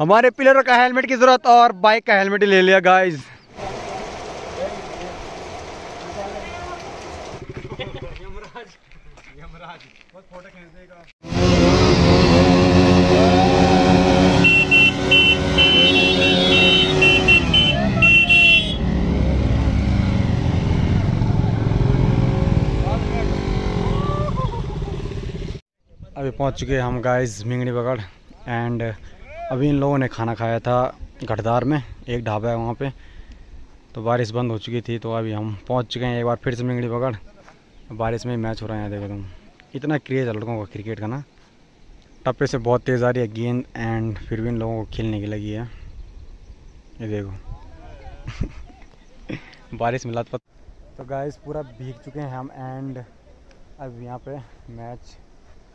हमारे पिलर का हेलमेट की ज़रूरत और बाइक का हेलमेट ले लिया गाइस अभी पहुँच चुके हैं हम गाइस मिंगड़ी बगड़ एंड अभी इन लोगों ने खाना खाया था घटदार में, एक ढाबा है वहाँ पे। तो बारिश बंद हो चुकी थी तो अभी हम पहुँच चुके हैं एक बार फिर से मिंगनी बगड़ बारिश में मैच हो रहा है, देखो तुम। इतना क्रेज है लड़कों का क्रिकेट का ना। टप्पे से बहुत तेज़ आ रही है गेंद, एंड फिर भी इन लोगों को खेलने की लगी है। ये देखो। बारिश में लत तो गाइस पूरा भीग चुके हैं हम, एंड अब यहाँ पे मैच,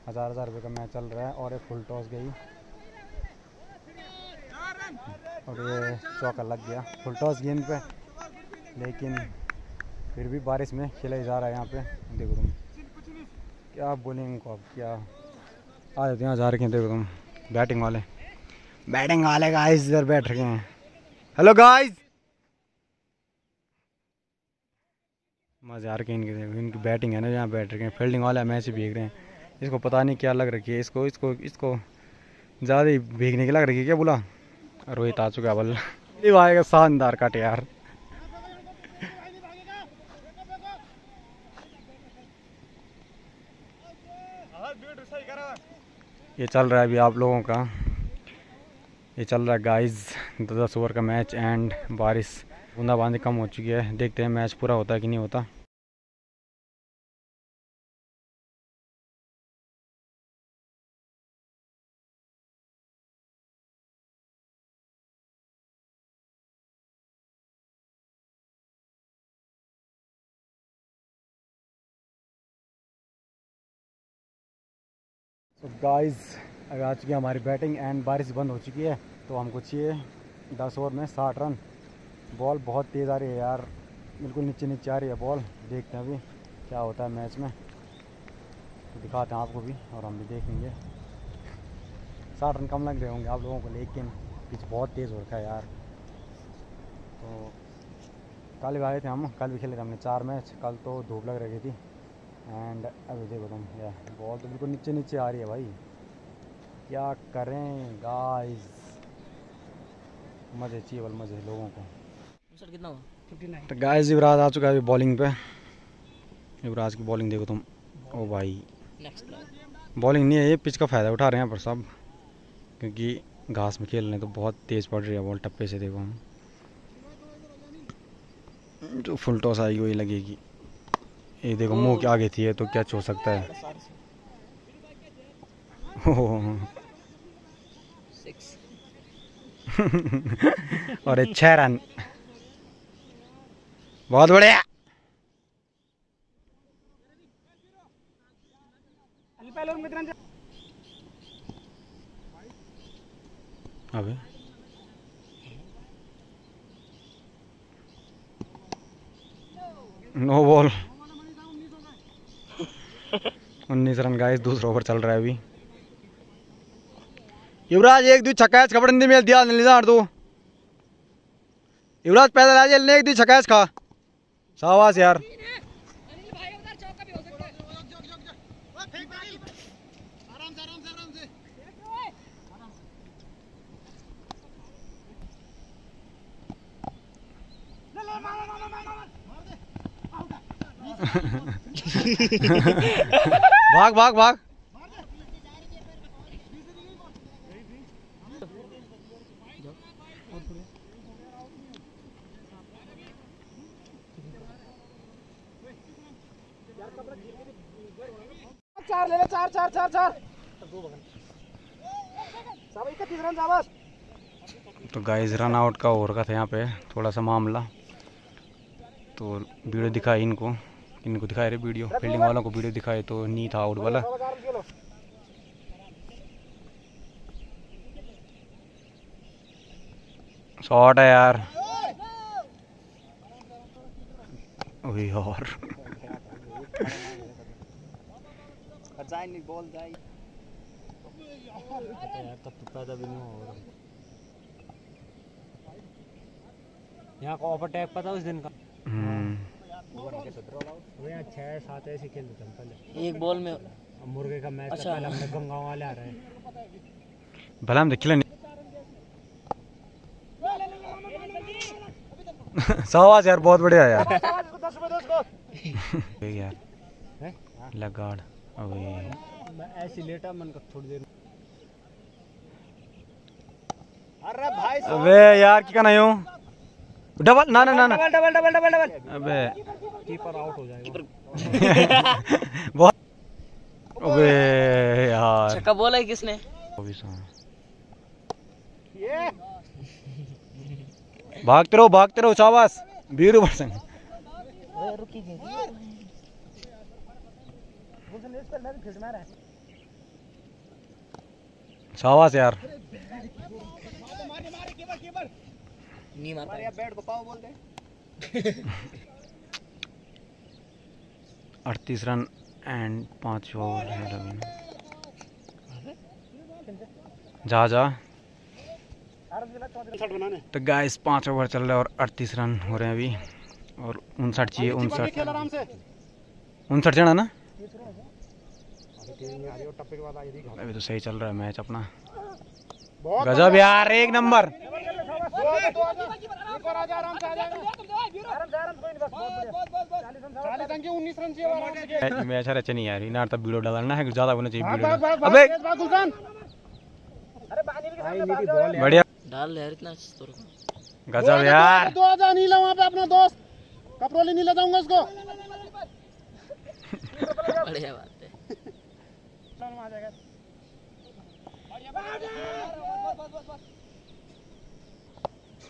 हज़ार हज़ार रुपये का मैच चल रहा है, और एक फुल टॉस गई। और ये चौका लग गया। फुल टॉस गेंद पे। लेकिन फिर भी बारिश में खेला जा रहा है यहाँ पे। देखो तुम। क्या बोलेंगे इनको अब? क्या आ जाते हैं जा रखे हैं, देखो तुम। बैटिंग वाले। बैटिंग वाले गाइस इधर बैठ रखे हैं। हेलो गाइस मज़े आ रखे हैं इनके, देखो। इनकी बैटिंग है ना यहाँ बैठ रखे हैं। फील्डिंग वाले मैच भीग रहे हैं। इसको पता नहीं क्या लग रखी है। इसको इसको इसको ज़्यादा ही भीगने की लग रखी है। क्या बोला? रोहित आ चुका बल्ला। आएगा शानदार काट यार। ये चल रहा है अभी आप लोगों का। ये चल रहा है गाइस दस ओवर का मैच एंड बारिश बूंदाबांदी कम हो चुकी है। देखते हैं मैच पूरा होता है कि नहीं होता। तो गाइस आ चुकी है हमारी बैटिंग एंड बारिश बंद हो चुकी है तो हमको चाहिए दस ओवर में साठ रन बॉल बहुत तेज़ आ रही है यार, बिल्कुल नीचे नीचे आ रही है बॉल देखते हैं अभी क्या होता है मैच में। तो दिखाते हैं आपको भी, और हम भी देखेंगे। साठ रन कम लग रहे होंगे आप लोगों को, लेकिन पिच बहुत तेज़ हो रखा है यार। तो कल भी आए थे हम, कल भी खेले थे हमने चार मैच कल तो धूप लग रही थी। एंड अभी देखो तुम या बॉल तो बिल्कुल नीचे नीचे आ रही है भाई। क्या करें गाइस मज़े चाहिए बल मज़े लोगों को। सर कितना हुआ? फिफ्टी नाइन तो गाइस युवराज आ चुका है अभी बॉलिंग पे। युवराज की बॉलिंग देखो तुम। ओ भाई। बॉलिंग नहीं है ये पिच का फ़ायदा उठा रहे हैं पर सब। क्योंकि घास में खेल रहे हैं तो बहुत तेज़ पड़ रही है बॉल टप्पे से देखो हम। जो फुल टॉस आएगी वही लगेगी। ये देखो मुँह के आगे थी ये तो क्या हो सकता है? और छह रन। बहुत बढ़िया। अबे। नो बॉल उन्नीस रन गाइस दूसरा ओवर चल रहा है अभी। युवराज एक दू छक्का खबर नहीं मिल दिया निजान तू युवराज पैदल आ जाए एक दी छक्का खा शाबाश यार। भाग भाग भाग। चार ले ले चार चार चार चार। तो गाइस रन आउट का हो रखा था यहाँ पे थोड़ा सा मामला। तो वीडियो दिखाई इनको। इनको दिखाए रहे वीडियो। फील्डिंग वालों को वीडियो दिखाए तो नहीं था आउट वाला। शॉट है यार। ओए यार। बॉल तब तो पैदा भी नहीं हो रहा यहाँ का ओवर टैग पता उस दिन का? छः सात ऐसे खेल देते पहले एक बॉल में मुर्गे का मैच अच्छा। पहले हमने गंगा वाले आ रहे हैं भला हम शाबाश यार बहुत बढ़िया यार यार? लगाड़ अबे मैं ऐसे लेटा मन का थोड़ी देर। अरे भाई अबे यार क्या करना यूँ? डबल ना ना ना ना। Double double double double double अबे। कीपर आउट हो जाएगा। बहुत अबे यार। छक्का बोला है किसने? सुन। भागते रहो भागते रहो शाबाश। बीरू परसेंट रुकी शाबाश यार। नहीं मार पाया बैट को पाओ बोल दे। अड़तीस रन एंड पाँच ओवर है रवि जा जा। तो गाइस पाँच ओवर चल रहे हैं और अड़तीस रन हो रहे हैं अभी। और उनसठ चाहिए उनसठ। आराम उनसठ जना ना? हो थी अभी तो सही चल रहा है मैच अपना। गजब यार एक नंबर। एक और आजा आराम से आ जाएगा आराम से आराम से कोई नहीं बस बहुत बढ़िया चालीस रन की उन्नीस रन चाहिए आराम से। मैच अच्छा नहीं यार इनार तब वीडियो डालना है ज़्यादा होना चाहिए वीडियो अबे! बढ़िया। डाल यार इतना तो गजब यार। दो आजा नीला वहाँ पे अपना दोस्त। कपरोली नीला जाऊँगा उसको। बढ़िया बात है।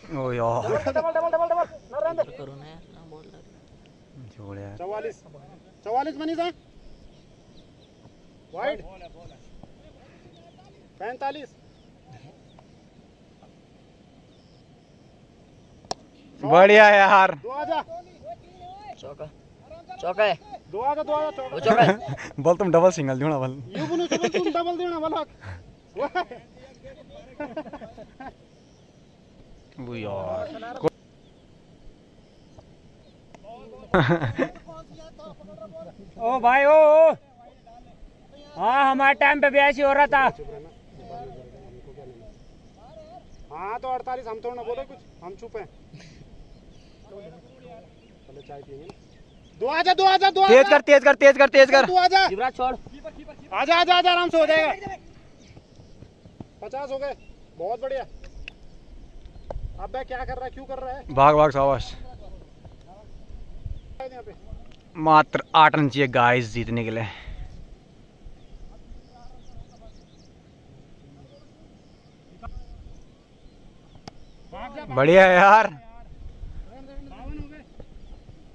ओ यार डबल डबल डबल डबल ना रहने दे करो ना यार ना बोल छोड़ यार चौवालीस चौवालीस मनीषा वाइड पैंतालीस बढ़िया यार। दो आजा चौका। चौका है। दो आजा दो आजा चौका चौका बोल तुम डबल सिंगल दियो ना बोल। यू बोलो तुम डबल देना वाला वो यार ओ भाई ओ ओ हाँ हमारे टाइम पे भी ऐसे हो रहा था। हाँ तो अड़तालीस हम थोड़ा ना बोले कुछ हम चुप हैं। पहले चाय पियेंगे दो आजा दो आजा दो तेज कर तेज कर तेज कर तेज कर। तू आजा। युवराज छोड़। आजा आजा आजा आराम से हो जाएगा। पचास हो गए। बहुत बढ़िया। अब क्या कर रहा है? क्यों कर रहा है? भाग भाग, शाबाश। मात्र आठ रन चाहिए गाइस जीतने के लिए। बढ़िया यार।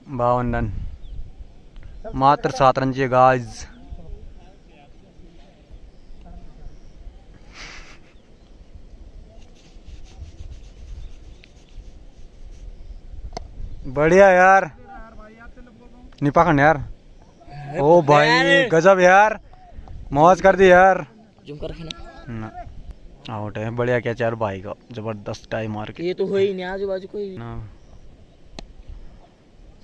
बावन रन। मात्र सात रन चाहिए गाइस बढ़िया यार। नहीं पकड़ यार। ओ भाई गजब यार। मौज कर दी यार। जुम कर ना। ना आउट है बढ़िया कैच यार भाई का। ज़बरदस्त टाइम मार के। ये तो हो ही नहीं आजू बाजू कोई ना।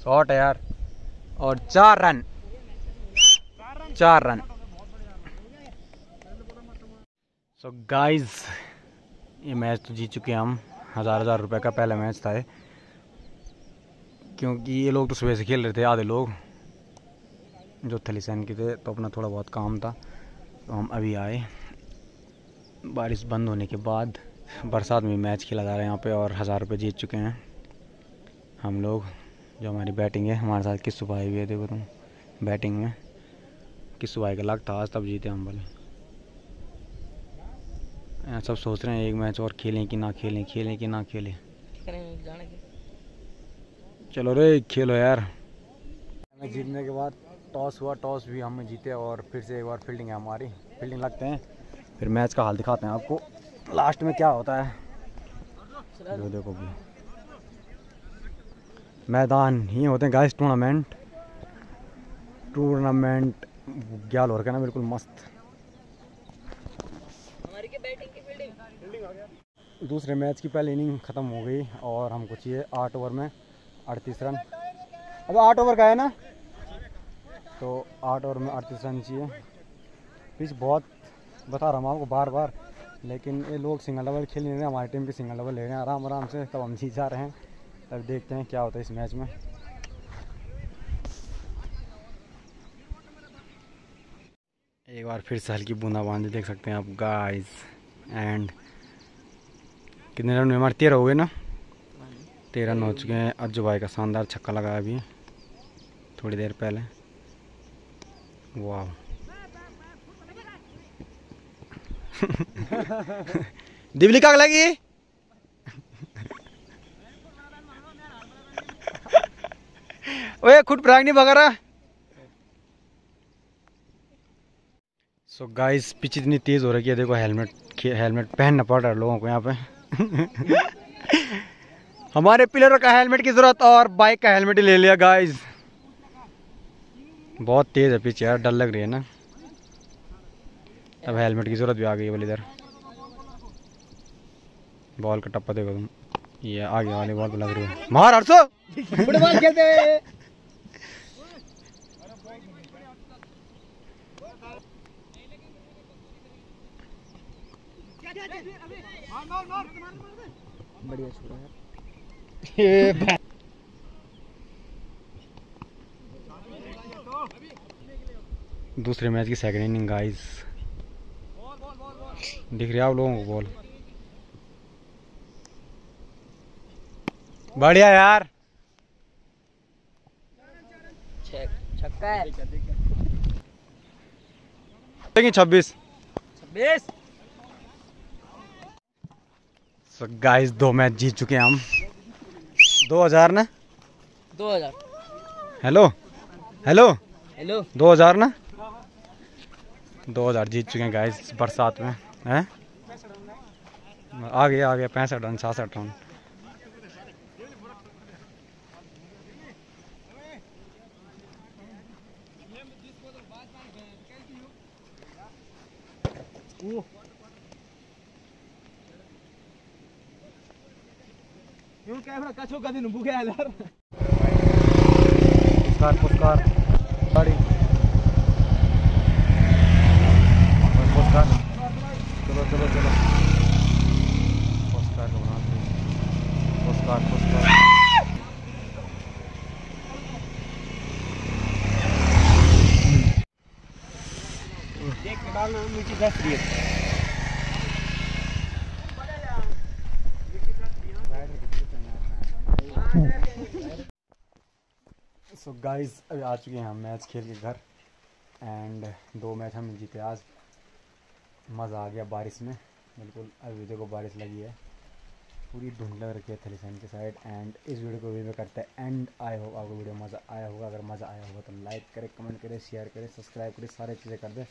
शॉट है यार। और चार रन। चार रन। सो गाइस ये मैच तो जीत चुके हैं हम। हज़ार हज़ार रुपए का पहला मैच था क्योंकि ये लोग तो सुबह से खेल रहे थे, आधे लोग। जो थलीसैन के थे तो अपना थोड़ा बहुत काम था। तो हम अभी आए। बारिश बंद होने के बाद बरसात में मैच खेला जा रहा है यहाँ पे और हज़ार रुपये जीत चुके हैं हम लोग। जो हमारी बैटिंग है, हमारे साथ किस्सू भाई भी है, देखो तुम, बैटिंग में। किस्सू भाई का लक था, आज तब जीते हम बोले। सब सोच रहे हैं, एक मैच और खेलें कि ना खेलें खेलें कि ना खेलें। चलो रे खेलो यार। मैच जीतने के बाद टॉस हुआ टॉस भी हम जीते और फिर से एक बार फील्डिंग है हमारी। फील्डिंग लगते हैं। फिर मैच का हाल दिखाते हैं आपको। लास्ट में क्या होता है? जो देखो भी मैदान ही होते हैं गाइस टूर्नामेंट टूर्नामेंट ग्याल हो रखा ना बिल्कुल मस्त। हमारी के बैटिंग की फील्डिंग दूसरे मैच की पहली इनिंग ख़त्म हो गई और हमको चाहिए आठ ओवर में अड़तीस रन। अब आठ ओवर का है ना? तो आठ ओवर में अड़तीस रन चाहिए। पिच बहुत बता रहा हूँ आपको बार बार लेकिन ये लोग सिंगल डबल खेल नहीं रहे, हमारी टीम के सिंगल डबल ले रहे हैं। आराम आराम से तब हम जीत जा रहे हैं। तब देखते हैं क्या होता है इस मैच में। एक बार फिर से हल्की बूंदाबांदी देख सकते हैं आप गाइस एंड कितने रन में हमारे तेरह हो गए ना? तेरह रन हो चुके हैं। अज्जू भाई का शानदार छक्का लगाया अभी। थोड़ी देर पहले। वाह। दिवली का? लगी ओए, खुद भगा रहा। सो गाइस पिच इतनी तेज हो रही है। देखो हेलमेट हेलमेट पहनना पड़ रहा है लोगों को यहाँ पे। हमारे पिलर का हेलमेट की ज़रूरत और बाइक का हेलमेट ही ले लिया गाइस बहुत तेज है पिच यार डर लग रही है ना। अब हेलमेट की ज़रूरत भी आ गई है बोली इधर। बॉल का टप्पा देखो तुम। ये आगे वाली बॉल लग रही है। मार खेलते बढ़िया छोड़ा यार दूसरे मैच की सेकंड इनिंग गाइस दिख रही है आप लोगों को बॉल बढ़िया यार। छक्का है लेकिन छब्बीस। छब्बीस? गाइस दो मैच जीत चुके हैं हम। दो हज़ार ना? दो हज़ार। हेलो हेलो हेलो दो हज़ार ना? दो हज़ार जीत चुके हैं गाइस बरसात में हैं? आ गया आ गया पैंसठ रन छियासठ रन। क्यों कैमरा कछो का दिन भूखे यार। पुरस्कार पुरस्कार। गाड़ी। पुरस्कार। चलो चलो चलो। पुरस्कार को बना दो। पुरस्कार पुरस्कार। देख के डालना नीचे दस रही सो गाइस अभी आ चुके हैं हम मैच खेल के घर। एंड दो मैच हम जीते आज। मज़ा आ गया बारिश में। बिल्कुल, अभी देखो बारिश लगी है। पूरी धुंध लग रखी है थलीसैन के साइड। एंड इस वीडियो को भी मैं करते हैं एंड आई होप आपको वीडियो मज़ा आया होगा। अगर मज़ा आया होगा तो लाइक करें कमेंट करें शेयर करें सब्सक्राइब करें, सारी चीज़ें कर दें।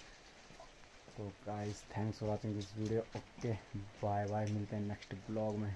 तो guys thanks for watching this video okay bye bye मिलते हैं नेक्स्ट ब्लॉग में।